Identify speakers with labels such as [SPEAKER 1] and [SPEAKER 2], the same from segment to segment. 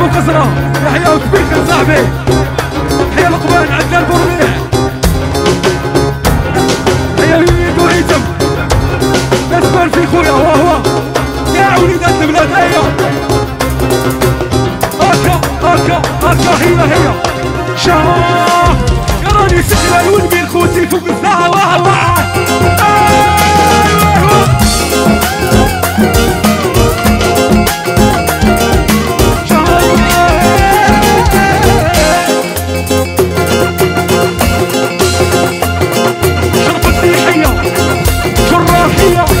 [SPEAKER 1] وقصره يحيى وسبيكر صاحبي تحية لقبان عدنان بوربيع تحية لوليد وعيتم اسمان في خويا وهو يا وليدات البلاد هيا هكا هكا هكا هي هي. شاه يراني سحر الولبي الخوتي فوق الساعة واه واه Mafia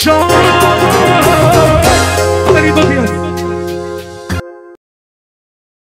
[SPEAKER 1] Jean.